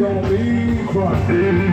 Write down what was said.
Gonna be crazy.